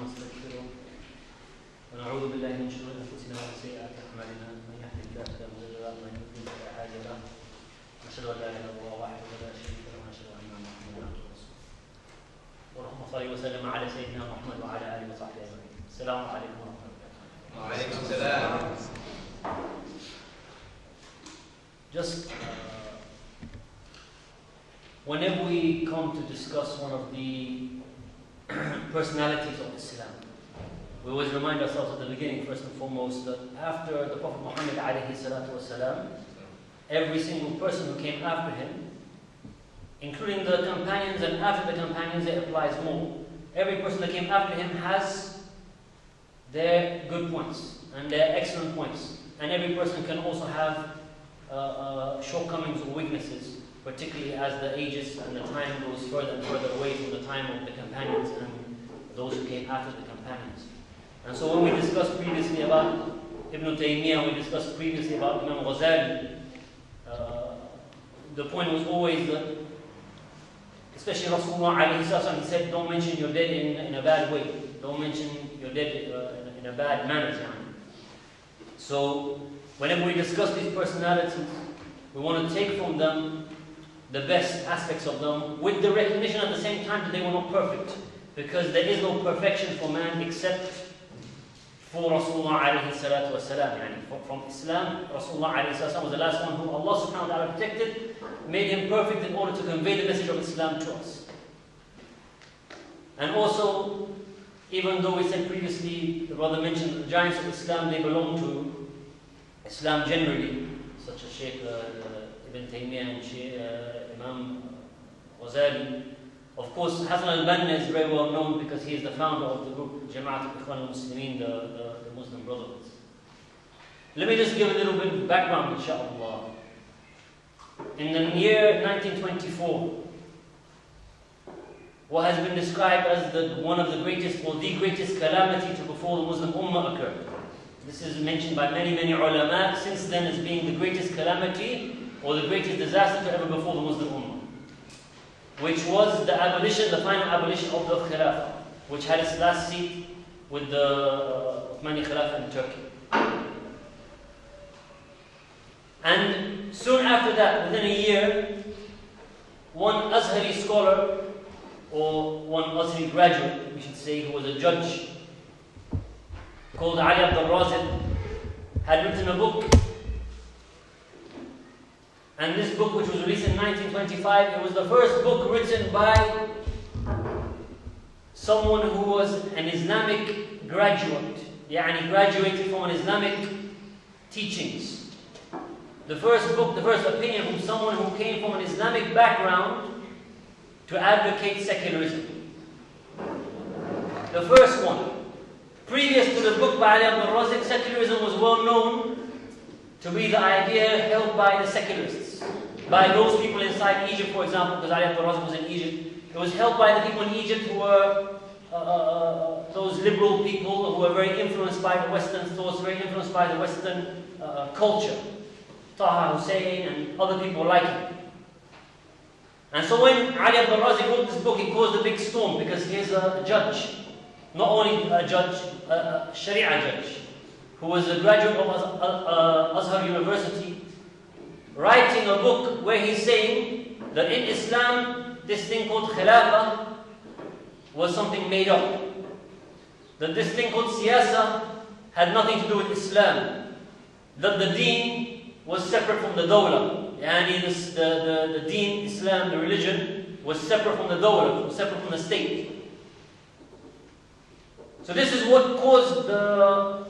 ونستغفره ونعوذ بالله من شرور أنفسنا ومن سيئات أعمالنا. من يهده الله فلا مضل له ومن يضلل فلا هادي له. نشهد أن لا إله إلا الله وحده لا شريك له ونشهد أن محمدا عبده ورسوله. اللهم صل وسلم على سيدنا محمد وعلى آله وصحبه أجمعين. السلام عليكم ورحمة الله وعليكم السلام. Just uh, whenever we come to discuss one of the personalities of Islam, we always remind ourselves at the beginning, first and foremost, that after the Prophet Muhammad wasalam, every single person who came after him, including the companions and after the companions, it applies more. Every person that came after him has their good points and their excellent points. And every person can also have uh, uh, shortcomings or weaknesses, particularly as the ages and the time goes further and further away from the time of the companions and those who came after the companions. And so when we discussed previously about Ibn Taymiyyah, we discussed previously about Imam Ghazali, uh, the point was always that, especially Rasulullah he said, don't mention your dead in, in a bad way. Don't mention your dead uh, in a bad manner. So whenever we discuss these personalities, we want to take from them the best aspects of them with the recognition at the same time that they were not perfect. Because there is no perfection for man except for Rasulullah alayhi salatu wasalam. Yani from- Islam, Rasulullah was the last one who Allah subhanahu wa ta'ala protected, made him perfect in order to convey the message of Islam to us. And also, even though we said previously, the brother mentioned the giants of Islam, they belong to Islam generally, such as Sheikh uh, uh, Ibn Taymiyyah and Sheikh, uh, Imam Ghazali. Of course, Hassan al-Banna is very well known because he is the founder of the group Jama'at al-Ikhwan al-Muslimin, the, the, the Muslim Brotherhood. Let me just give a little bit of background, inshallah. In the year 1924, what has been described as the, one of the greatest or the greatest calamity to befall the Muslim Ummah occurred. This is mentioned by many, many ulama since then as being the greatest calamity or the greatest disaster to ever befall the Muslim Ummah. Which was the abolition, the final abolition of the Khilafah, which had its last seat with the uh, Uthmani Khilafah in Turkey. And soon after that, within a year, one Azhari scholar, or one Azhari graduate, we should say, who was a judge, called Ali Abdul Razik, had written a book. And this book, which was released in 1925, it was the first book written by someone who was an Islamic graduate, Yeah, and he graduated from an Islamic teachings. The first book, the first opinion from someone who came from an Islamic background to advocate secularism. The first one. Previous to the book by Ali Abdul Razik, secularism was well known to be the idea held by the secularists, by those people inside Egypt, for example, because Ali Abdul Razik was in Egypt. It was held by the people in Egypt who were uh, uh, those liberal people who were very influenced by the Western thoughts, very influenced by the Western uh, culture. Taha Hussein and other people like him. And so when Ali Abdul Razik wrote this book, he caused a big storm because he is a judge. Not only a judge, a Sharia judge, who was a graduate of uh, uh, Azhar University, writing a book where he's saying that in Islam, this thing called Khilafah was something made up. That this thing called siyasa had nothing to do with Islam. That the deen was separate from the dawla. Yani the, the, the deen, Islam, the religion, was separate from the dawla, separate from the state. So this is what caused the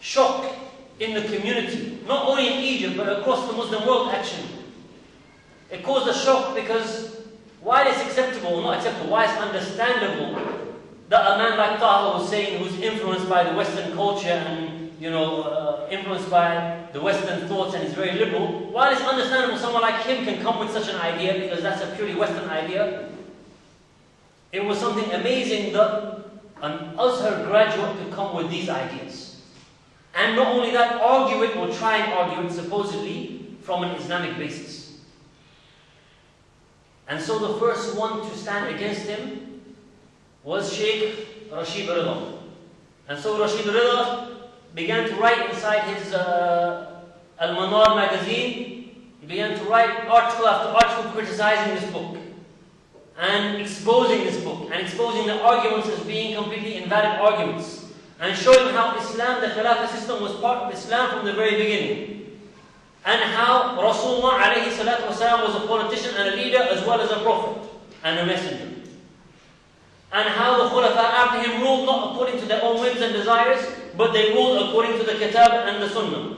shock in the community, not only in Egypt, but across the Muslim world actually. It caused a shock because while it's acceptable or not acceptable, why it's understandable that a man like Taha Hussein, who's influenced by the Western culture and you know uh, influenced by the Western thoughts and is very liberal, while it's understandable someone like him can come with such an idea because that's a purely Western idea, it was something amazing that an Azhar graduate could come with these ideas. And not only that, argue it or try and argue it supposedly from an Islamic basis. And so the first one to stand against him was Sheikh Rashid Rida. And so Rashid Rida began to write inside his uh, Al Manar magazine, he began to write article after article criticizing this book and exposing this book and exposing the arguments as being completely invalid arguments and showing how Islam, the Khilafah system was part of Islam from the very beginning. And how Rasulullah alayhi was a politician and a leader as well as a prophet and a messenger. And how the Khulafa after him ruled not according to their own whims and desires, but they ruled according to the Kitab and the Sunnah.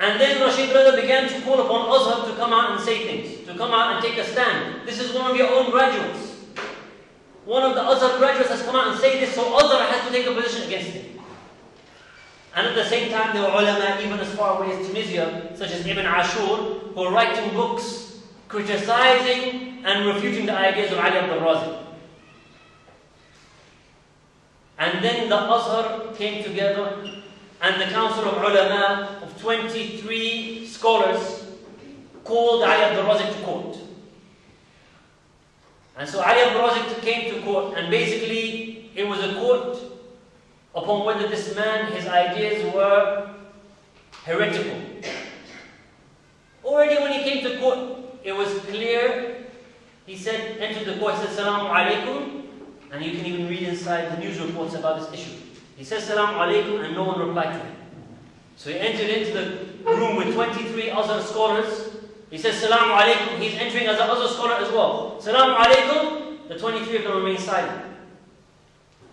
And then Rashid brother began to call upon Azhar to come out and say things, to come out and take a stand. This is one of your own graduates. One of the Azhar graduates has come out and say this, so Azhar has to take a position against him. And at the same time, there were ulama even as far away as Tunisia, such as Ibn Ashur, who are writing books criticizing and refuting the ideas of Ali Abdul Razik. And then the Azhar came together and the Council of Ulama of 23 scholars called Ali Abdul Razik to court. And so Ali Abdul Razik came to court, and basically it was a court upon whether this man, his ideas were heretical. Already when he came to court, it was clear. He said, entered the court, he said, Salaam alaikum. And you can even read inside the news reports about this issue. He says Salaam alaikum and no one replied to him. So he entered into the room with 23 other scholars. He says Salaam alaikum. He's entering as an other scholar as well. Salaam alaikum. The 23 of them remain silent.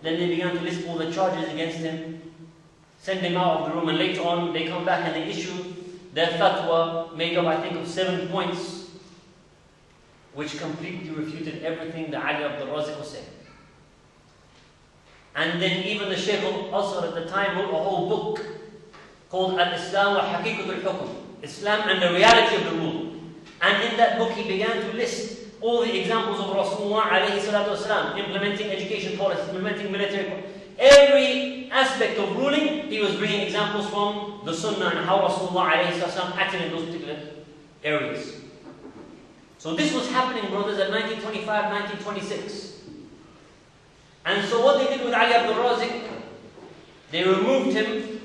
Then they began to list all the charges against him, send him out of the room, and later on they come back and they issue their fatwa made up, I think, of seven points, which completely refuted everything that Ali Abdul Razik was saying. And then even the Shaykh al-Azhar at the time wrote a whole book called Al-Islam wa Haqiqat al-Hukm, Islam and the reality of the rule. And in that book he began to list all the examples of Rasulullah wasalam, implementing education policies, implementing military Every aspect of ruling, he was bringing examples from the Sunnah and how Rasulullah salatu acted in those particular areas. So this was happening, brothers, at 1925, 1926. And so what they did with Ali Abdul Razik, they removed him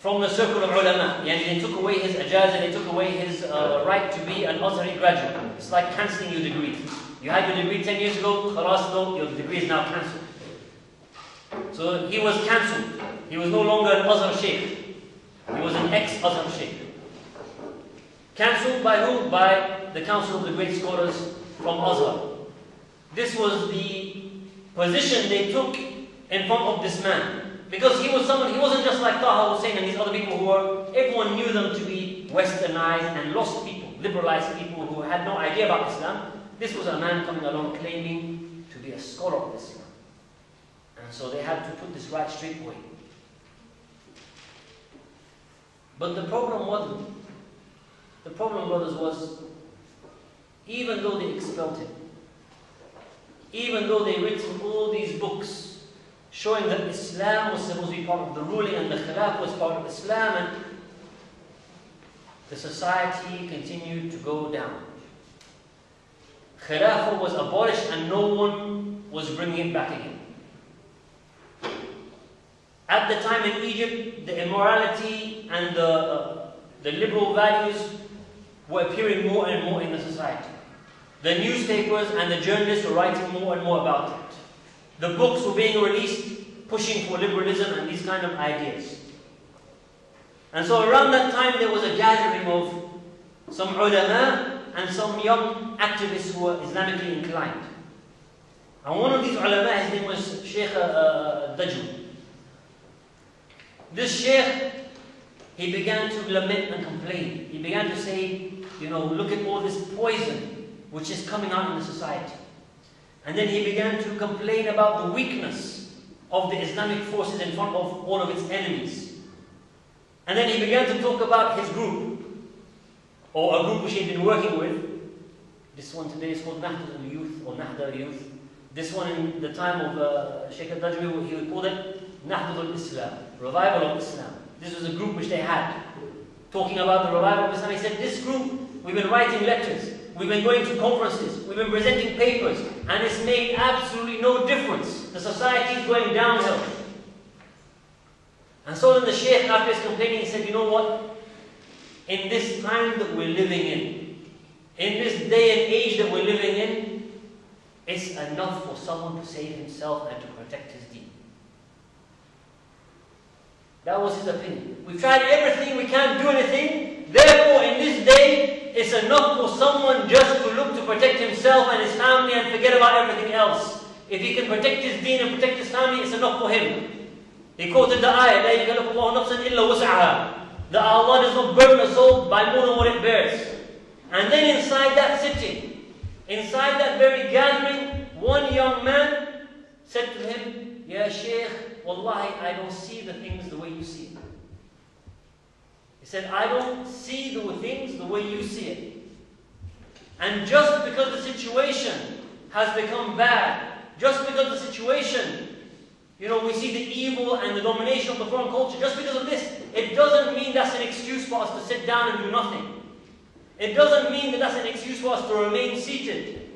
from the circle of ulama. Yani they took away his ajaz and they took away his uh, right to be an Azhari graduate. It's like cancelling your degree. You had your degree 10 years ago, khalas, no, your degree is now cancelled. So he was cancelled. He was no longer an Azhar Sheikh. He was an ex-Azhar Sheikh. Cancelled by who? By the Council of the Great Scholars from Azhar. This was the position they took in front of this man. Because he was someone, he wasn't just like Taha Hussein and these other people who were, everyone knew them to be westernized and lost people, liberalized people who had no idea about Islam. This was a man coming along claiming to be a scholar of Islam. And so they had to put this right straight away. But the problem wasn't. The problem, brothers, was even though they expelled him, even though they written all these books showing that Islam was supposed to be part of the ruling and the Khilaf was part of Islam, and the society continued to go down. Khilafah was abolished and no one was bringing it back again. At the time in Egypt, the immorality and the, uh, the liberal values were appearing more and more in the society. The newspapers and the journalists were writing more and more about it. The books were being released, pushing for liberalism and these kind of ideas. And so around that time there was a gathering of some ulama and some young activists who were Islamically inclined. And one of these ulama, his name was Sheikh uh, Dajwi. This Sheikh, he began to lament and complain. He began to say, you know, look at all this poison which is coming out in the society. And then he began to complain about the weakness of the Islamic forces in front of all of its enemies. And then he began to talk about his group, or a group which he had been working with. This one today is called Nahda al-Youth, or Nahda al-Youth. This one in the time of uh, Sheikh al-Dajwi, he would call it Nahda al-Islam, Revival of Islam. This was a group which they had, talking about the revival of Islam. He said, this group, we've been writing lectures. We've been going to conferences, we've been presenting papers, and it's made absolutely no difference. The society is going downhill. And so then the Shaykh, after his complaining, he said, You know what? In this time that we're living in, in this day and age that we're living in, it's enough for someone to save himself and to protect his deen. That was his opinion. We've tried everything, we can't do anything. Therefore, in this day, it's enough for someone just to look to protect himself and his family and forget about everything else. If he can protect his deen and protect his family, it's enough for him. He quoted the ayah, لا يكلف الله نفسا إلا وسعها. That Allah does not burden a soul by more than what it bears. And then inside that sitting, inside that very gathering, one young man said to him, Ya Shaykh, Wallahi, I don't see the things the said, I don't see the things the way you see it. And just because the situation has become bad, just because the situation, you know, we see the evil and the domination of the foreign culture, just because of this, it doesn't mean that's an excuse for us to sit down and do nothing. It doesn't mean that that's an excuse for us to remain seated.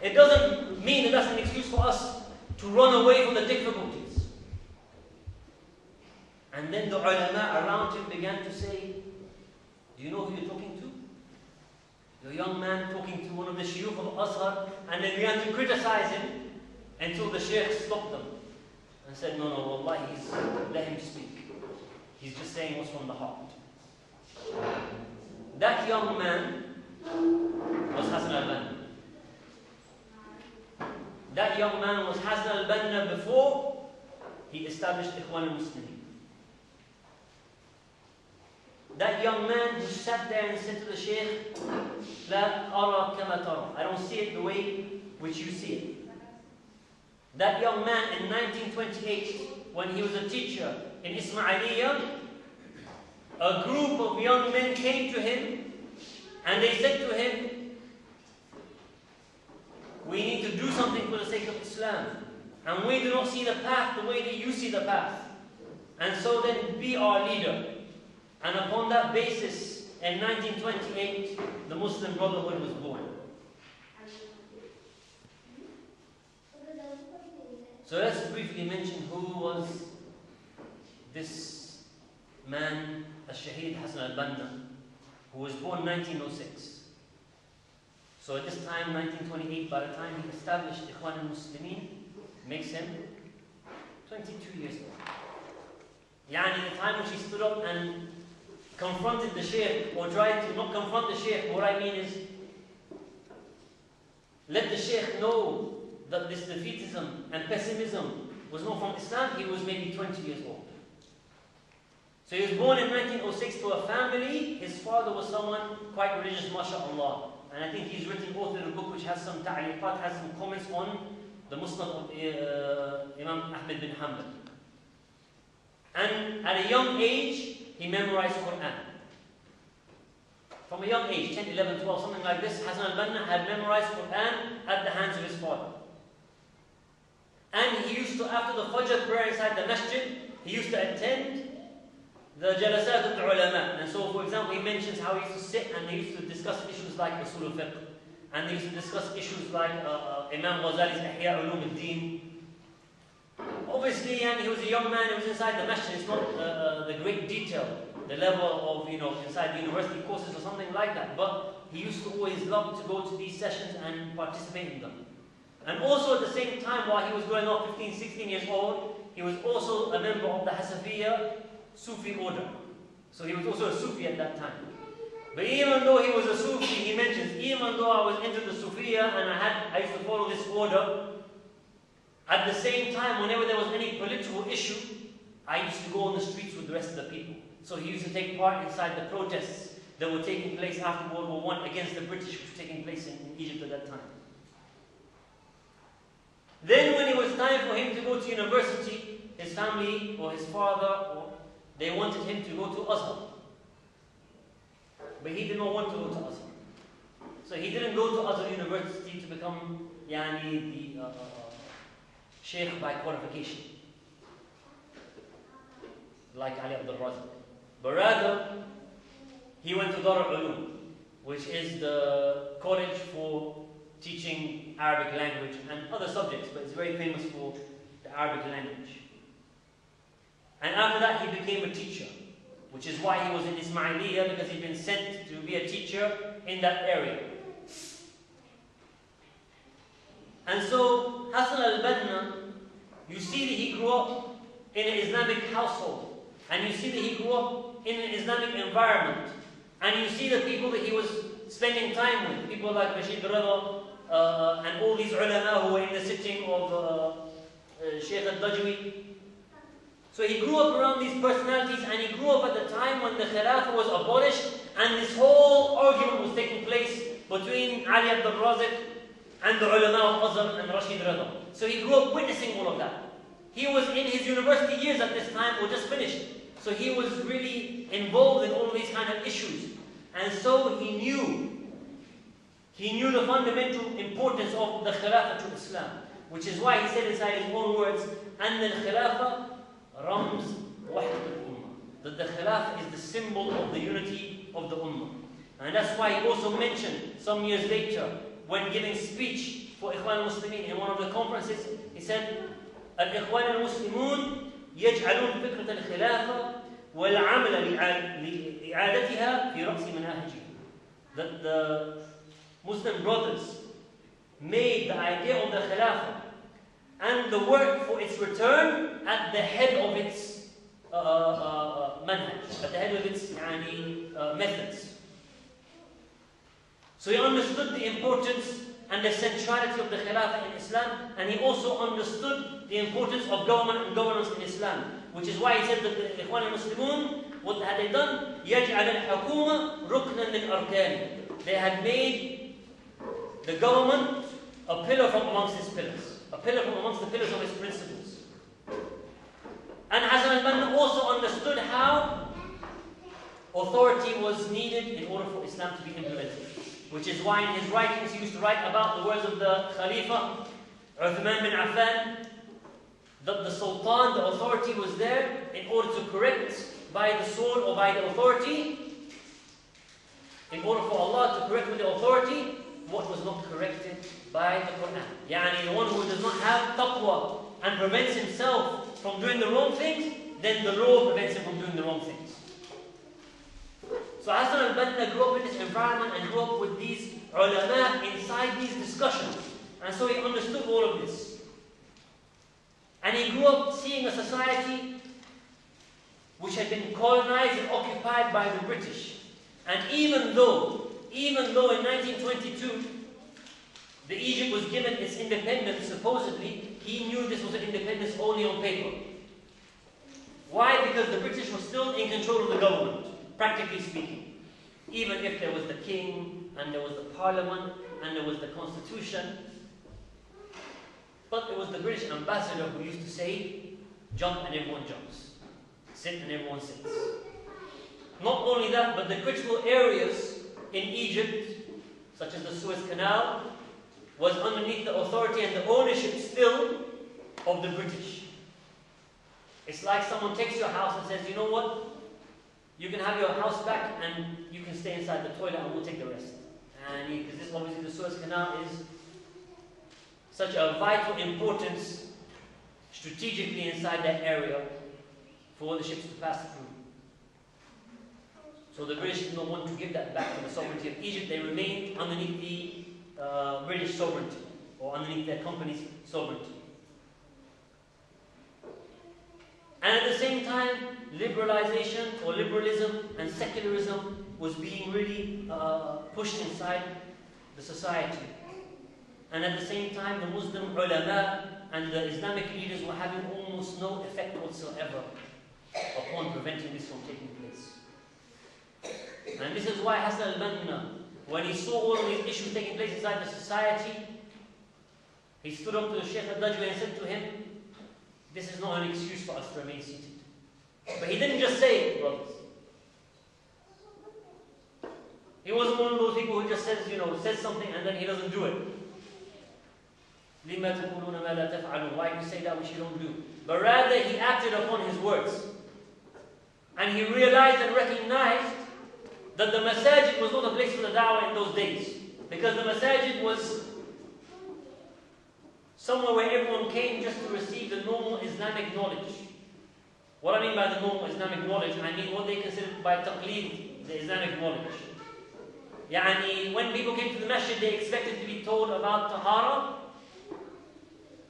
It doesn't mean that that's an excuse for us to run away from the difficulties. And then the ulama around him began to say, Do you know who you're talking to? The young man talking to one of the shuyukh of Azhar, and they began to criticize him until the sheikh stopped them and said, No, no, wallahi, he's, let him speak. He's just saying what's from the heart. That young man was Hassan al-Banna. That young man was Hassan al-Banna before he established Ikhwan al-Muslimin That young man who sat there and said to the Shaykh, لا أرى كما ترى. I don't see it the way which you see it. That young man in 1928, when he was a teacher in Ismailiyah, a group of young men came to him and they said to him, We need to do something for the sake of Islam. And we do not see the path the way that you see the path. And so then be our leader. And upon that basis, in 1928, the Muslim Brotherhood was born. So let's briefly mention who was this man, Al-Shaheed Hassan al-Banna, who was born 1906. So at this time, 1928, by the time he established Ikhwan al-Muslimin, makes him 22 years old. Yani the time when he stood up and confronted the Shaykh, or tried to not confront the Shaykh, what I mean is, let the Shaykh know that this defeatism and pessimism was not from Islam, he was maybe 20 years old. So he was born in 1906 to a family. His father was someone quite religious, mashallah. And I think he's written, authored a book which has some ta'liqat, has some comments on the Musnad of uh, Imam Ahmed bin Hanbal. And at a young age, he memorized Quran. From a young age, 10, 11, 12, something like this, Hassan al-Banna had memorized Quran at the hands of his father. And he used to, after the Fajr prayer inside the masjid, he used to attend the jalasat the ulama. And so, for example, he mentions how he used to sit and they used to discuss issues like Usul al-Fiqh. And they used to discuss issues like uh, uh, Imam Ghazali's Ihya Ulum al-Din. Obviously, and he was a young man, he was inside the masjid. It's not uh, uh, the great detail, the level of, you know, inside the university courses or something like that. But he used to always love to go to these sessions and participate in them. And also at the same time, while he was growing up, 15, 16 years old, he was also a member of the Hasafiya Sufi order. So he was also a Sufi at that time. But even though he was a Sufi, he mentions, even though I was into the Sufiya and I had I used to follow this order, at the same time, whenever there was any political issue, I used to go on the streets with the rest of the people. So he used to take part inside the protests that were taking place after World War I against the British, which was taking place in, in Egypt at that time. Then when it was time for him to go to university, his family or his father, or, they wanted him to go to Azhar. But he did not want to go to Azhar. So he didn't go to Azhar University to become yani, the uh, sheikh by qualification. Like Ali Abdul Razak. But rather, he went to Dar al-Ulum, which is the college for teaching Arabic language and other subjects, but it's very famous for the Arabic language. And after that, he became a teacher, which is why he was in Ismailiyah, because he'd been sent to be a teacher in that area. And so, Hassan al-Banna, you see that he grew up in an Islamic household, and you see that he grew up in an Islamic environment, and you see the people that he was spending time with, people like Rashid Rida, uh, and all these ulama who were in the sitting of uh, uh, Sheikh al-Dajwi. So he grew up around these personalities and he grew up at the time when the Khilafah was abolished and this whole argument was taking place between Ali Abdul Razik and the ulama of Azhar and Rashid Rida. So he grew up witnessing all of that. He was in his university years at this time, or just finished. So he was really involved in all these kind of issues. And so he knew, he knew the fundamental importance of the Khilafah to Islam. Which is why he said inside his own words, أن الخلافة رمز al-ummah," That the Khilafah is the symbol of the unity of the Ummah. And that's why he also mentioned some years later when giving speech for Ikhwan al-Muslimin in one of the conferences, he said, الإخوان المسلمون يجعلون فكرة الخلافة والعمل لإعادتها في رأس مناهجهم. That the Muslim brothers made the idea of the Khilafah and the work for its return at the head of its uh, uh, uh, manhaj, at the head of its yani, uh, methods. So he understood the importance and the centrality of the Khilafah in Islam, and he also understood the importance of government and governance in Islam, which is why he said that the Ikhwan al-Muslimun, what had they done? يَجْعَلَ الْحَكُومَ رُكْنًا لِلْأَرْكَانِ They had made the government, a pillar from amongst his pillars, a pillar from amongst the pillars of his principles. And Hassan al-Banna also understood how authority was needed in order for Islam to be implemented. Which is why in his writings he used to write about the words of the Khalifa, Uthman bin Affan, that the Sultan, the authority was there in order to correct by the sword or by the authority, in order for Allah to correct with the authority, what was not corrected by the Quran. Yani the one who does not have taqwa and prevents himself from doing the wrong things, then the law prevents him from doing the wrong things. So Hassan al-Banna grew up in this environment and grew up with these ulama inside these discussions. And so he understood all of this. And he grew up seeing a society which had been colonized and occupied by the British. And even though even though in 1922 the Egypt was given its independence, supposedly, he knew this was an independence only on paper. Why? Because the British were still in control of the government, practically speaking. Even if there was the king, and there was the parliament, and there was the constitution. But it was the British ambassador who used to say, jump and everyone jumps. Sit and everyone sits. Not only that, but the critical areas in Egypt, such as the Suez Canal, was underneath the authority and the ownership still of the British. It's like someone takes your house and says, you know what? You can have your house back and you can stay inside the toilet and we'll take the rest. And because this obviously the Suez Canal is such a vital importance strategically inside that area for the ships to pass through. So the British did not want to give that back to the sovereignty of Egypt. They remained underneath the uh, British sovereignty, or underneath their company's sovereignty. And at the same time, liberalization or liberalism and secularism was being really uh, pushed inside the society. And at the same time, the Muslim ulama and the Islamic leaders were having almost no effect whatsoever upon preventing this from taking place. And this is why Hassan al-Banna, when he saw all these issues taking place inside the society, he stood up to the Shaykh al-Dajwi and said to him, this is not an excuse for us to remain seated. But he didn't just say it, brothers. He wasn't one of those people who just says, you know, says something and then he doesn't do it. Why do you say that which you don't do? But rather he acted upon his words. And he realized and recognized that the masajid was not a place for the da'wah in those days. Because the masajid was somewhere where everyone came just to receive the normal Islamic knowledge. What I mean by the normal Islamic knowledge, I mean what they considered by taqleed, the Islamic knowledge. Yani, when people came to the masjid, they expected to be told about tahara,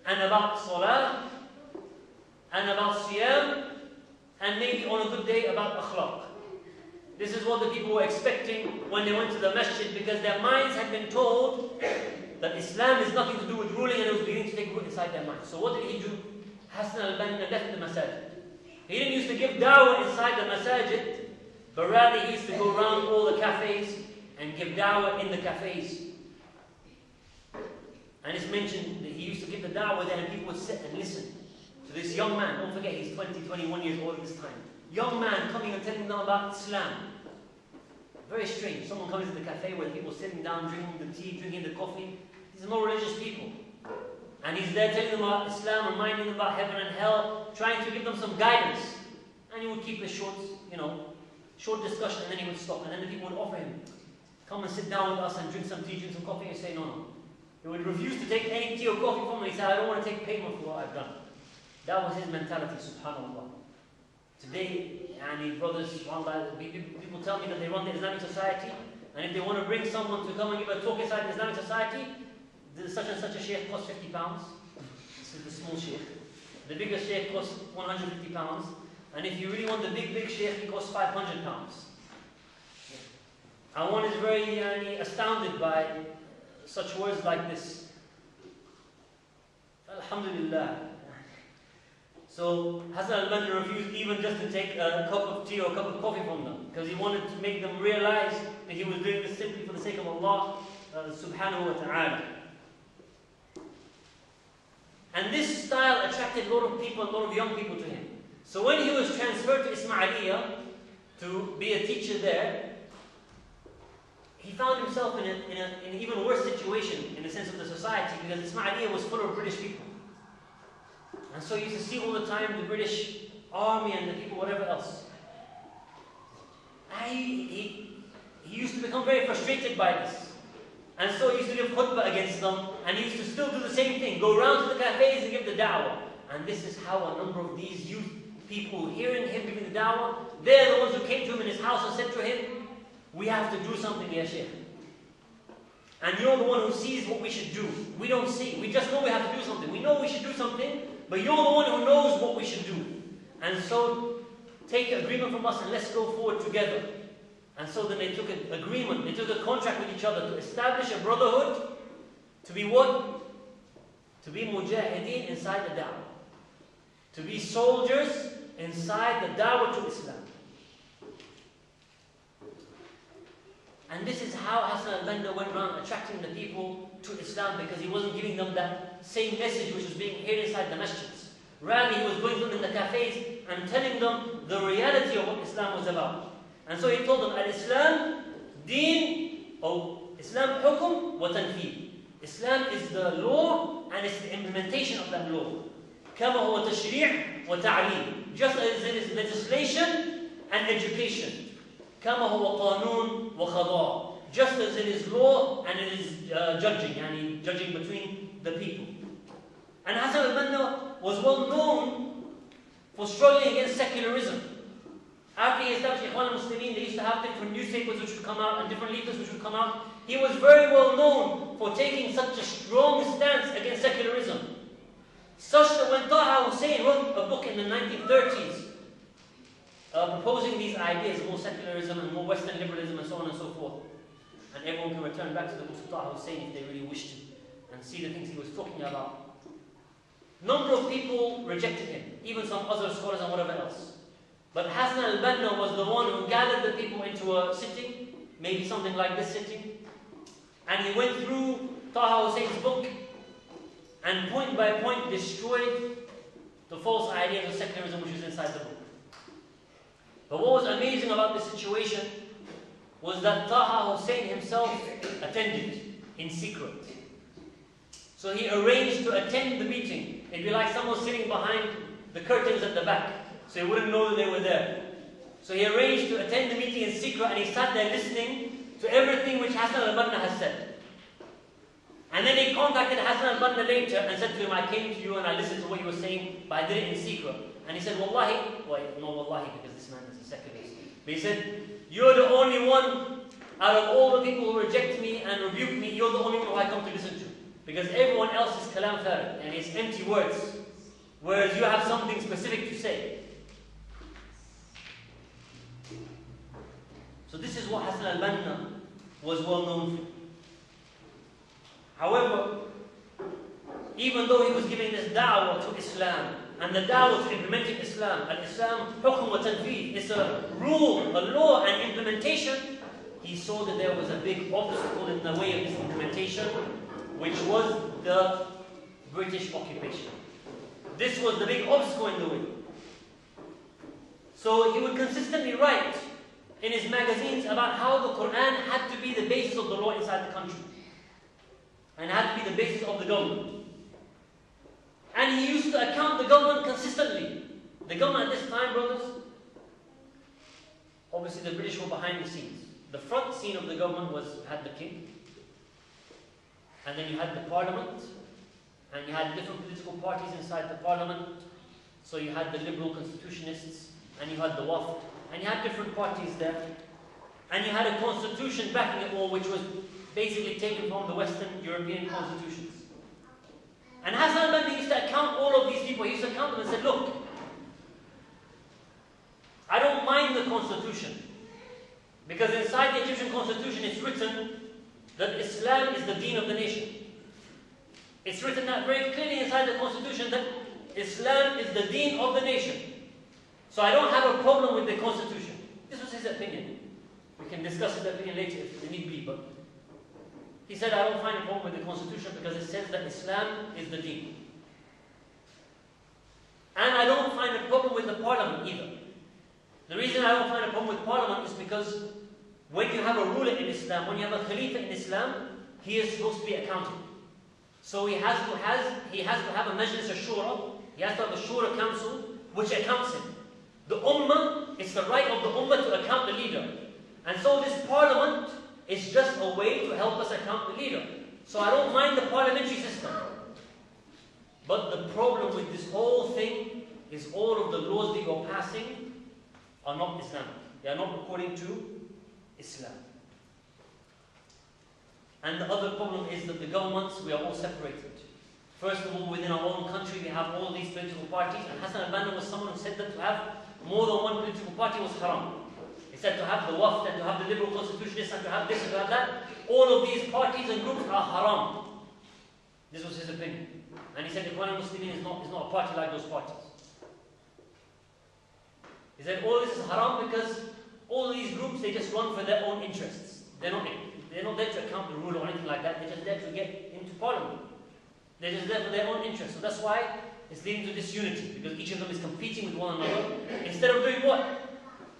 and about salah, and about siyam, and maybe on a good day about akhlaq. This is what the people were expecting when they went to the masjid because their minds had been told that Islam is nothing to do with ruling and it was beginning to take root inside their minds. So what did he do? Hassan al-Banna left the masajid. He didn't used to give da'wah inside the masajid, but rather he used to go around all the cafes and give da'wah in the cafes. And it's mentioned that he used to give the da'wah there and people would sit and listen to this young man. Don't forget he's 20, 21 years old at this time. Young man coming and telling them about Islam. Very strange. Someone comes to the cafe where people are sitting down, drinking the tea, drinking the coffee. These are more religious people. And he's there telling them about Islam, reminding them about heaven and hell, trying to give them some guidance. And he would keep a short, you know, short discussion and then he would stop. And then the people would offer him, come and sit down with us and drink some tea, drink some coffee. And say, no, no. He would refuse to take any tea or coffee from me. He said, I don't want to take payment for what I've done. That was his mentality, subhanAllah. Today, yani brothers, people tell me that they run the Islamic society, and if they want to bring someone to come and give a talk inside the Islamic society, such and such a sheikh costs 50 pounds. This is the small sheikh. The bigger sheikh costs 150 pounds. And if you really want the big, big sheikh, he costs 500 pounds. And one is very yani, astounded by such words like this. Alhamdulillah. So Hassan al-Banna refused even just to take a cup of tea or a cup of coffee from them because he wanted to make them realize that he was doing this simply for the sake of Allah uh, subhanahu wa ta'ala. And this style attracted a lot of people, a lot of young people to him. So when he was transferred to Ismailia to be a teacher there, he found himself in, in, a, in an even worse situation in the sense of the society because Ismailia was full of British people. And so he used to see all the time the British army and the people, whatever else. And he, he, he used to become very frustrated by this. And so he used to give khutbah against them, and he used to still do the same thing go around to the cafes and give the da'wah. And this is how a number of these youth people, hearing him giving the da'wah, they're the ones who came to him in his house and said to him, We have to do something, Ya Shaykh. And you're the one who sees what we should do. We don't see. We just know we have to do something. We know we should do something, but you're the one who knows what we should do. And so, take agreement from us and let's go forward together. And so then they took an agreement, they took a contract with each other to establish a brotherhood, to be what? To be mujahideen inside the da'wah. To be soldiers inside the da'wah to Islam. And this is how Hassan al-Banna went around attracting the people to Islam because he wasn't giving them that same message which was being heard inside the masjids. Rather, he was going to them in the cafes and telling them the reality of what Islam was about. And so he told them, Al-Islam, deen, or Islam hukum wa tanfid. Islam is the law and it's the implementation of that law. كما هو تشريع وتعليم. Just as it is legislation and education. كما هو قانون وقضاء just as it is law and it is uh, judging يعني judging between the people. And Hassan al-Banna was well known for struggling against secularism. After he established Ikhwan al-Muslimin they used to have different newspapers which would come out and different leaflets which would come out. He was very well known for taking such a strong stance against secularism. Such that when Taha Hussein wrote a book in the 1930s uh, proposing these ideas, more secularism and more Western liberalism and so on and so forth. And everyone can return back to the books of Taha Hussein if they really wish to and see the things he was talking about. Number of people rejected him, even some other scholars and whatever else. But Hassan al-Banna was the one who gathered the people into a sitting, maybe something like this sitting, and he went through Taha Hussein's book and point by point destroyed the false ideas of secularism which was inside the book. But what was amazing about this situation was that Taha Hussein himself attended in secret. So he arranged to attend the meeting. It'd be like someone sitting behind the curtains at the back, so he wouldn't know that they were there. So he arranged to attend the meeting in secret and he sat there listening to everything which Hassan al-Banna has said. And then he contacted Hassan al-Banna later and said to him, I came to you and I listened to what you were saying, but I did it in secret. And he said, Wallahi, wait, no Wallahi, because this man is a secularist. But he said, You're the only one out of all the people who reject me and rebuke me, you're the only one who I come to listen to. Because everyone else is kalam farid, and it's empty words. Whereas you have something specific to say. So this is what Hassan al-Banna was well known for. However, even though he was giving this da'wah to Islam, and the da'wah to implementing Islam, al-Islam hukm wa tanfeed, it's a rule, a law and implementation, he saw that there was a big obstacle in the way of this implementation, which was the British occupation. This was the big obstacle in the way. So he would consistently write in his magazines about how the Quran had to be the basis of the law inside the country and had to be the basis of the government. And he used to account the government consistently. The government at this time, brothers, obviously the British were behind the scenes. The front scene of the government was had the king, and then you had the parliament, and you had different political parties inside the parliament. So you had the liberal constitutionists, and you had the Wafd, and you had different parties there. And you had a constitution backing it all, which was basically taken from the Western European constitutions. And Hassan al-Banna used to account all of these people. He used to count them and said, look, I don't mind the constitution. Because inside the Egyptian constitution it's written that Islam is the deen of the nation. It's written that very clearly inside the constitution that Islam is the deen of the nation. So I don't have a problem with the constitution. This was his opinion. We can discuss his opinion later if need be, but he said, I don't find a problem with the constitution because it says that Islam is the deen. And I don't find a problem with the parliament either. The reason I don't find a problem with parliament is because when you have a ruler in Islam, when you have a Khalifa in Islam, he is supposed to be accountable. So he has to, has, he has to have a Majlis al-Shura, he has to have a Shura council, which accounts him. The Ummah, it's the right of the Ummah to account the leader. And so this parliament is just a way to help us account the leader. So I don't mind the parliamentary system. But the problem with this whole thing is all of the laws that you're passing are not Islamic. They are not according to Islam. And the other problem is that the governments, we are all separated. First of all, within our own country, we have all these political parties. And Hassan al-Banna was someone who said that to have more than one political party was haram. He said to have the Wafd and to have the liberal constitutionists and to have this and to have that. All of these parties and groups are haram. This was his opinion. And he said Ikhwan al-Muslimin is not, is not a party like those parties. He said all this is haram because all these groups, they just run for their own interests. They're not, they're not there to account the rule or anything like that. They're just there to get into parliament. They're just there for their own interests. So that's why it's leading to disunity because each of them is competing with one another. Instead of doing what?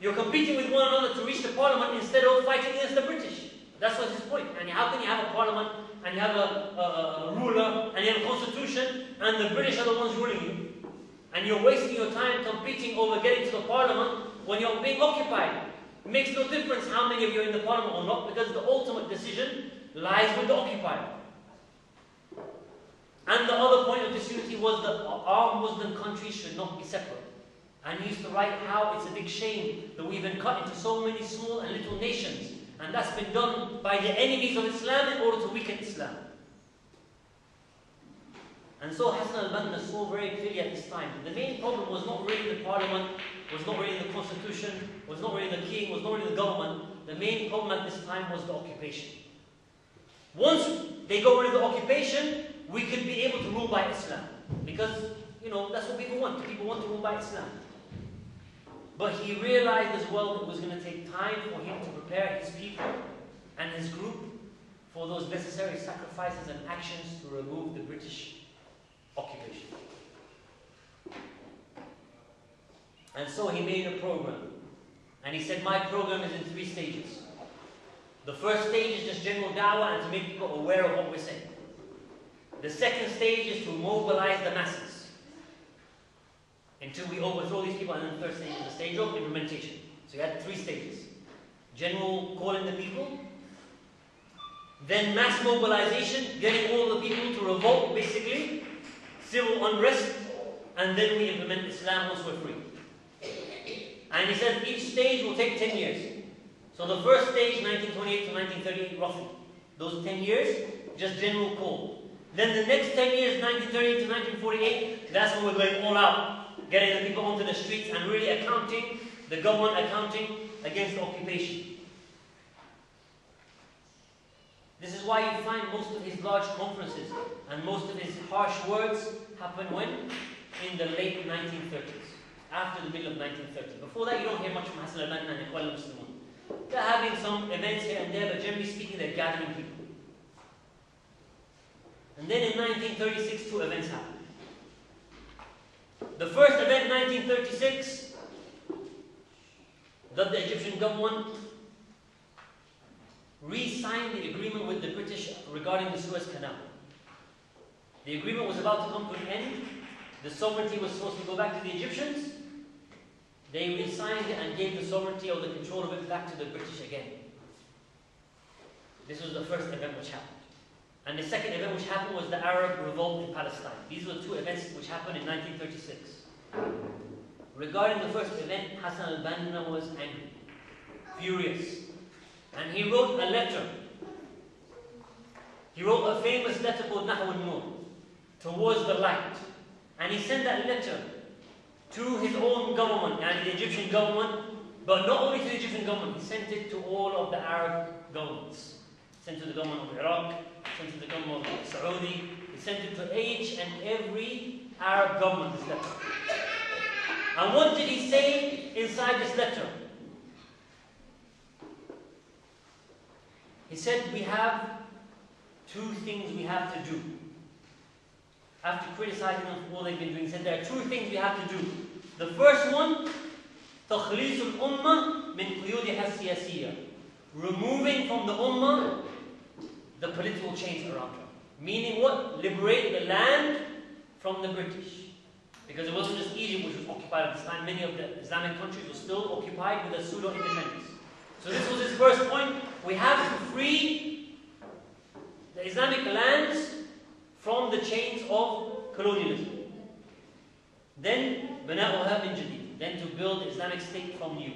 You're competing with one another to reach the parliament instead of fighting against the British. That's what's his point. And how can you have a parliament and you have a, a, a ruler and you have a constitution and the British are the ones ruling you? And you're wasting your time competing over getting to the parliament when you're being occupied. It makes no difference how many of you are in the parliament or not because the ultimate decision lies with the occupier. And the other point of disunity was that our Muslim countries should not be separate. And he used to write how it's a big shame that we've been cut into so many small and little nations. And that's been done by the enemies of Islam in order to weaken Islam. And so Hassan al-Banna saw very clearly at this time, that the main problem was not really the parliament, was not really the constitution, was not really the king, was not really the government. The main problem at this time was the occupation. Once they got rid of the occupation, we could be able to rule by Islam. Because, you know, that's what people want. People want to rule by Islam. But he realized as well that it was going to take time for him to prepare his people and his group for those necessary sacrifices and actions to remove the British occupation. And so he made a program. And he said, My program is in three stages. The first stage is just general da'wah and to make people aware of what we're saying. The second stage is to mobilize the masses until we overthrow these people. And then the third stage is the stage of implementation. So you had three stages. General calling the people, then mass mobilization, getting all the people to revolt basically, civil unrest, and then we implement Islam once we're free. And he said each stage will take 10 years. So the first stage, 1928 to 1938, roughly. Those 10 years, just general call. Then the next 10 years, 1938 to 1948, that's when we're going all out, getting the people onto the streets and really accounting, the government accounting against the occupation. This is why you find most of his large conferences and most of his harsh words happen when? In the late 1930s, after the middle of 1930. Before that, you don't hear much from Hassan al-Banna and Ikhwan al-Muslimun. They're having some events here and there, but generally speaking, they're gathering people. And then in 1936, two events happened. The first event, 1936, that the Egyptian government re-signed the agreement with the British regarding the Suez Canal. The agreement was about to come to an end. The sovereignty was supposed to go back to the Egyptians. They re-signed and gave the sovereignty or the control of it back to the British again. This was the first event which happened. And the second event which happened was the Arab revolt in Palestine. These were two events which happened in 1936. Regarding the first event, Hassan al-Banna was angry, furious. And he wrote a letter. He wrote a famous letter called Nahw al-Nur, towards the light. And he sent that letter to his own government, and the Egyptian government, but not only to the Egyptian government, he sent it to all of the Arab governments. Sent it to the government of Iraq, sent to the government of Saudi, he sent it to each and every Arab government, this letter. And what did he say inside this letter? He said, We have two things we have to do. After criticizing them for all they've been doing, he said, There are two things we have to do. The first one, تخليص الأمة من قيودها السياسية. Removing from the Ummah the political chains around her. Meaning what? Liberate the land from the British. Because it wasn't just Egypt which was occupied at this time, many of the Islamic countries were still occupied with a pseudo independence. So this was his first point. We have to free the Islamic lands from the chains of colonialism. Then, بناؤها من جديد. Then to build the Islamic state from new.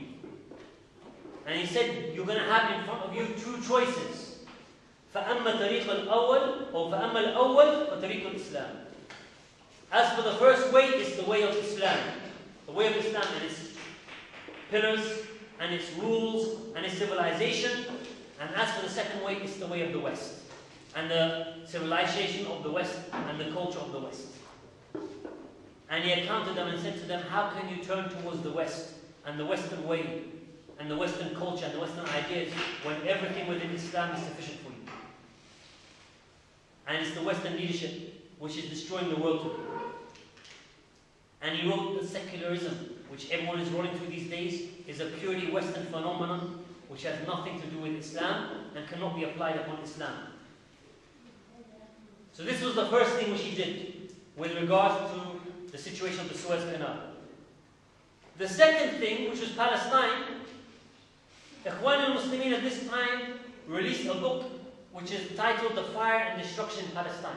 And he said, you're going to have in front of you two choices. فأما طريق الأول أو فأما الأول فطريق الإسلام. As for the first way, it's the way of Islam. The way of Islam and its pillars, and its rules, and its civilization. And as for the second way, it's the way of the West. And the civilization of the West and the culture of the West. And he accounted them and said to them, How can you turn towards the West and the Western way and the Western culture and the Western ideas when everything within Islam is sufficient for you? And it's the Western leadership which is destroying the world today. And he wrote that secularism, which everyone is running through these days, is a purely Western phenomenon which has nothing to do with Islam and cannot be applied upon Islam. So this was the first thing which he did with regards to the situation of the Suez Canal. The second thing, which was Palestine, Ikhwan al-Muslimin at this time released a book which is titled The Fire and Destruction in Palestine.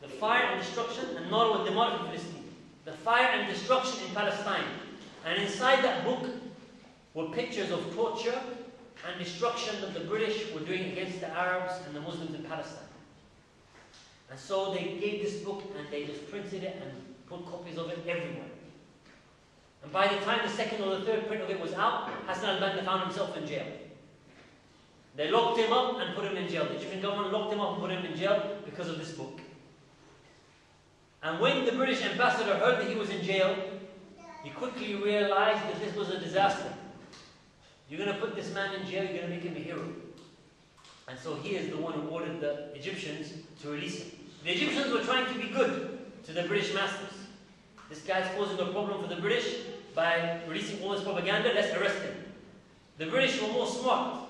The fire and destruction, and not with the modern Palestine. The fire and destruction in Palestine. And inside that book were pictures of torture and destruction that the British were doing against the Arabs and the Muslims in Palestine. And so they gave this book and they just printed it and put copies of it everywhere. And by the time the second or the third print of it was out, Hassan al-Banna found himself in jail. They locked him up and put him in jail. The Egyptian government locked him up and put him in jail because of this book. And when the British ambassador heard that he was in jail, he quickly realized that this was a disaster. You're going to put this man in jail, you're going to make him a hero. And so he is the one who ordered the Egyptians to release him. The Egyptians were trying to be good to the British masters. This guy's causing a problem for the British by releasing all this propaganda, let's arrest him. The British were more smart.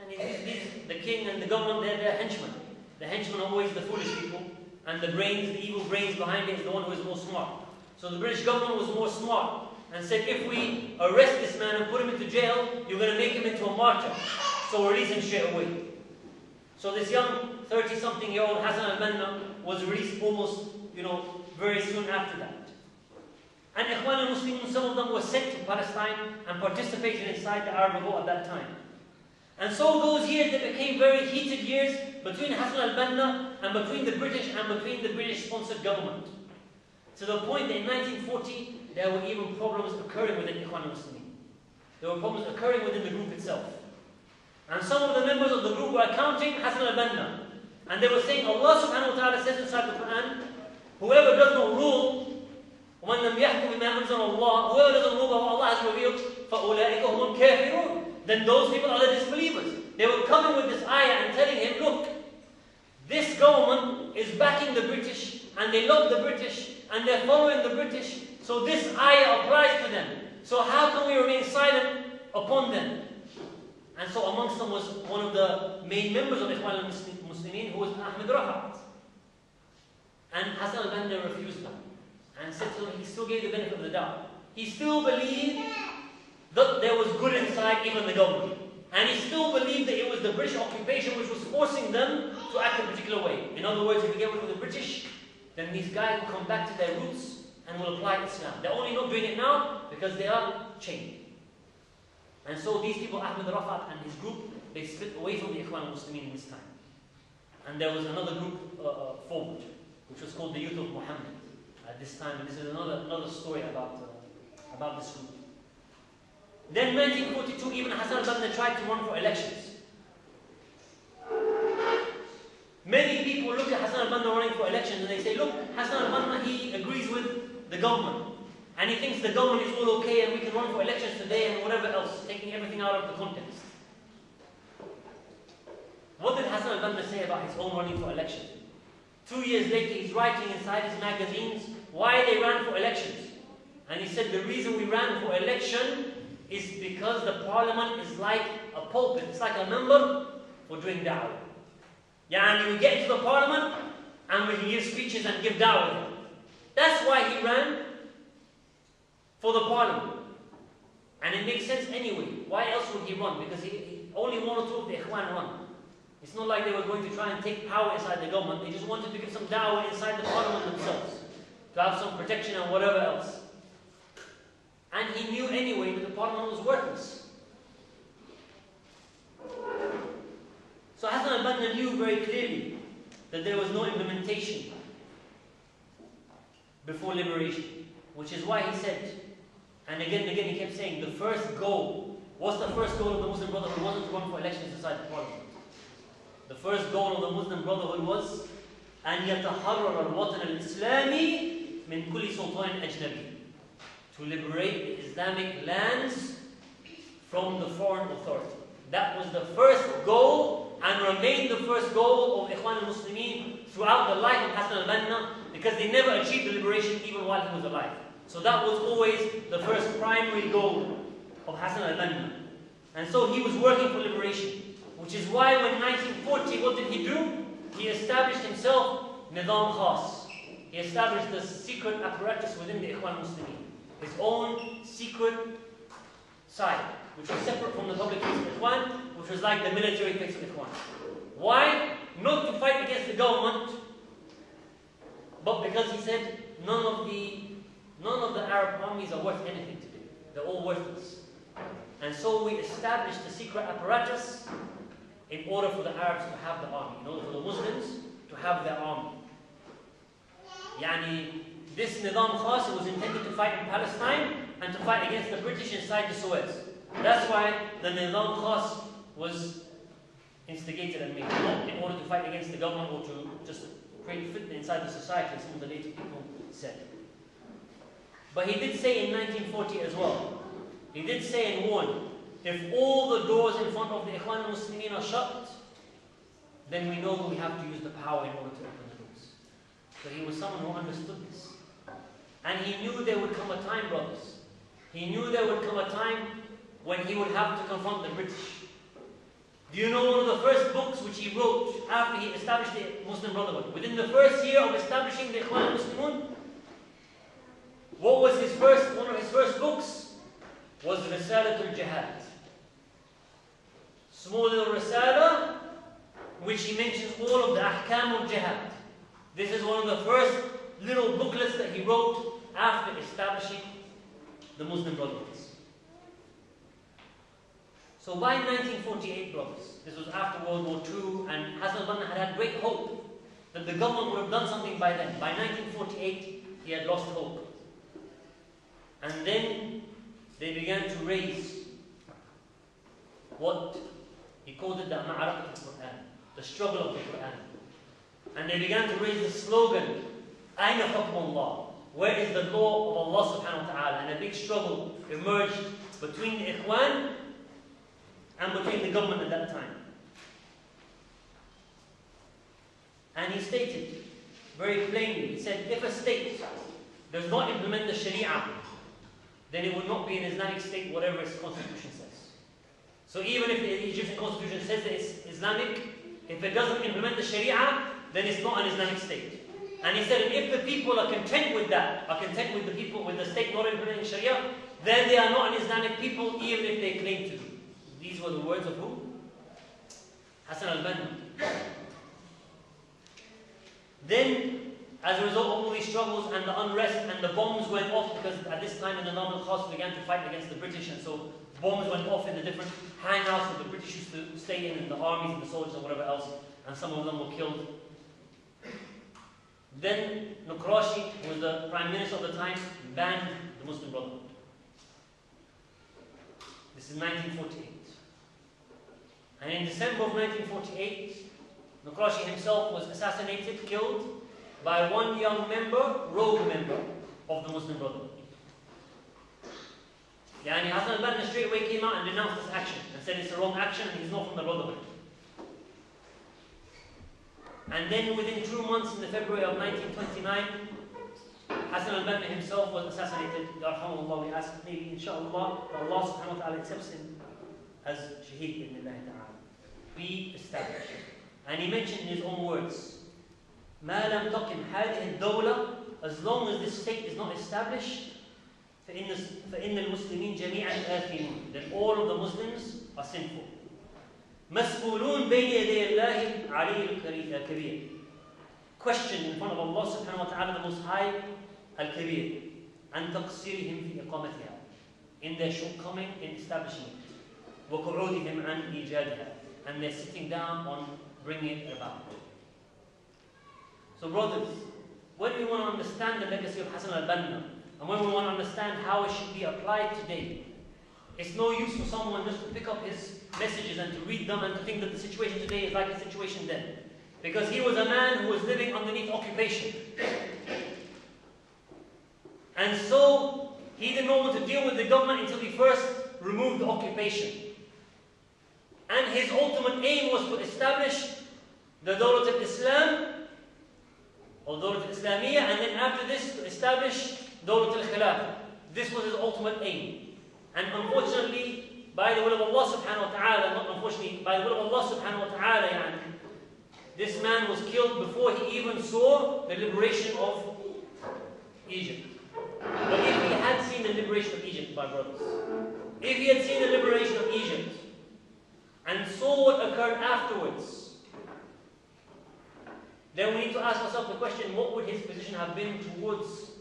And these, the king and the government, they're, they're henchmen. The henchmen are always the foolish people, and the brains, the evil brains behind it is the one who is more smart. So the British government was more smart, and said, if we arrest this man and put him into jail, you're going to make him into a martyr. So release him straight away. So this young 30-something year old Hassan al-Banna was released almost, you know, very soon after that. And Ikhwan al-Muslimun, some of them were sent to Palestine and participated inside the Arab Revolt at that time. And so those years, they became very heated years between Hassan al-Banna and between the British and between the British-sponsored government. To the point that in 1940, there were even problems occurring within Ikhwan al-Muslimin. There were problems occurring within the group itself. And some of the members of the group were accounting Hassan al-Banna. And they were saying, Allah subhanahu wa ta'ala says inside the Quran, whoever does not rule, وَمَنْ لَمْ يَحْكُمْ بِمَا أَنزَلَ اللَّهِ Whoever doesn't rule by what Allah has revealed, فَأُولَٰئِكَ هُمُ الْكَافِرُونَ Then those people are the disbelievers. They were coming with this ayah and telling him, look, this government is backing the British, and they love the British, and they're following the British, so this ayah applies to them. So how can we remain silent upon them? And so amongst them was one of the main members of Ikhwan al-Muslimin who was Ahmed Rafat. And Hassan al-Banna refused them and said to them, he still gave the benefit of the doubt. He still believed that there was good inside even the government. And he still believed that it was the British occupation which was forcing them to act a particular way. In other words, if we get rid of the British, then these guys will come back to their roots and will apply Islam. They're only not doing it now because they are chained. And so these people, Ahmed Rafat and his group, they split away from the Ikhwan al-Muslimin in this time. And there was another group uh, uh, formed, which was called the Youth of Muhammad at this time. And this is another, another story about, uh, about this group. Then 1942, even Hassan al-Banna tried to run for elections. Many people look at Hassan al-Banna running for elections and they say, look, Hassan al-Banna, he agrees with the government. And he thinks the government is all okay and we can run for elections today and whatever else, taking everything out of the context. What did Hassan al-Banna say about his own running for election? Two years later, he's writing inside his magazines why they ran for elections. And he said, the reason we ran for election is because the parliament is like a pulpit. It's like a minbar for doing da'wah. Yeah, and we get into the parliament and we can give speeches and give da'wah. That's why he ran for the parliament. And it makes sense anyway. Why else would he run? Because he, he only one or two of the Ikhwan run. It's not like they were going to try and take power inside the government. They just wanted to give some da'wah inside the parliament themselves. To have some protection and whatever else. And he knew anyway that the parliament was worthless. So Hassan al-Banna knew very clearly that there was no implementation before liberation. Which is why he said, and again and again he kept saying, the first goal, what's the first goal of the Muslim Brotherhood? wasn't to run for elections inside the parliament. The first goal of the Muslim Brotherhood was أن يتحرر الوطن الإسلامي من كل سلطان أجنبي to liberate the Islamic lands from the foreign authority. That was the first goal and remained the first goal of Ikhwan al-Muslimin throughout the life of Hassan al-Banna because they never achieved the liberation even while he was alive. So that was always the first primary goal of Hassan al-Banna. And so he was working for liberation. Which is why when 1940, what did he do? He established himself Nizam Khas. He established the secret apparatus within the Ikhwan Muslimin. His own secret side, which was separate from the public face of Ikhwan, which was like the military face of Ikhwan. Why? Not to fight against the government, but because he said none of the none of the Arab armies are worth anything today. They're all worthless. And so we established the secret apparatus in order for the Arabs to have the army, in order for the Muslims to have their army. Yani, this Nizam Khas was intended to fight in Palestine and to fight against the British inside the Suez. That's why the Nizam Khas was instigated and made, not in order to fight against the government or to just create fitna inside the society, as some of the later people said. But he did say in 1940 as well, he did say and warn, if all the doors in front of the Ikhwan al-Muslimin are shut, then we know that we have to use the power in order to open the doors. So he was someone who understood this. And he knew there would come a time, brothers. He knew there would come a time when he would have to confront the British. Do you know one of the first books which he wrote after he established the Muslim Brotherhood? Within the first year of establishing the Ikhwan al-Muslimun, what was his first, one of his first books was Risalatul Jihad. Small little Risala, which he mentions all of the Ahkam al Jihad. This is one of the first little booklets that he wrote after establishing the Muslim Brotherhoods. So by 1948, brothers, this was after World War II, and Hassan al-Banna had had great hope that the government would have done something by then. By 1948, he had lost hope. And then they began to raise what he called it the Ma'arakat al-Quran, the struggle of the Quran. And they began to raise the slogan, Aina hukm Allah? Where is the law of Allah subhanahu wa ta'ala? And a big struggle emerged between the Ikhwan and between the government at that time. And he stated very plainly, he said, if a state does not implement the Sharia, then it will not be an Islamic state, whatever its constitution says. So even if the Egyptian constitution says that it's Islamic, if it doesn't implement the Sharia, then it's not an Islamic state. And he said, if the people are content with that, are content with the people, with the state not implementing Sharia, then they are not an Islamic people, even if they claim to be. These were the words of who? Hassan al-Banna. Then, as a result of all these struggles and the unrest and the bombs went off, because at this time in the Nizam al-Khas began to fight against the British, and so bombs went off in the different hangouts that the British used to stay in, and the armies and the soldiers and whatever else, and some of them were killed. Then Nukrashi, who was the prime minister of the time, banned the Muslim Brotherhood. This is 1948. And in December of 1948, Nukrashi himself was assassinated, killed by one young member, rogue member of the Muslim Brotherhood. Yani Hassan al-Banna straight away came out and denounced this action and said it's a wrong action and he's not from the Brotherhood. And then within two months in the February of 1929, Hassan al-Banna himself was assassinated. Allah, we ask maybe inshallah that Allah subhanahu wa ta'ala accepts him as shaheed in Allah ta'ala. Be established. And he mentioned in his own words, ما لم تقم هذه الدولة as long as this state is not established فإن فإن المسلمين جميعا آثمون then all of the Muslims are sinful مسؤولون بين يدي الله علي الكبير question in front of Allah subhanahu wa ta'ala the most high الكبير عن تقصيرهم في إقامتها in their shortcoming in establishing it وقعودهم عن إيجادها and they're sitting down on bringing it about so brothers when we want to understand the legacy of Hassan al-Banna and when we want to understand how it should be applied today it's no use for someone just to pick up his messages and to read them and to think that the situation today is like the situation then. Because he was a man who was living underneath occupation. And so he didn't know what to deal with the government until he first removed the occupation. And his ultimate aim was to establish the Dawlat al-Islam or Dawlat al-Islamiyya and then after this to establish Dawlat al-Khilafah. This was his ultimate aim. And unfortunately, by the will of Allah subhanahu wa ta'ala, not unfortunately, by the will of Allah subhanahu wa ta'ala, this man was killed before he even saw the liberation of Egypt. But if he had seen the liberation of Egypt, my brothers, if he had seen the liberation of Egypt and saw what occurred afterwards, then we need to ask ourselves the question what would his position have been towards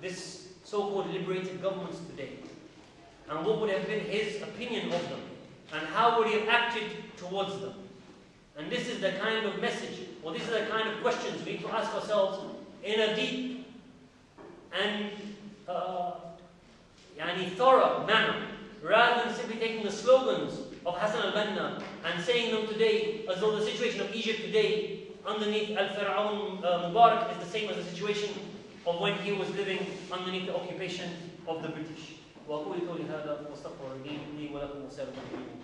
this so called liberated governments today? And what would have been his opinion of them? And how would he have acted towards them? And this is the kind of message, or these are the kind of questions we need to ask ourselves in a deep and uh, yani thorough manner, rather than simply taking the slogans of Hassan al-Banna and saying them today as though the situation of Egypt today underneath Al-Fir'aun uh, Mubarak is the same as the situation of when he was living underneath the occupation of the British. وأقول قولي هذا واستغفر لي ولكم وسائر المسلمين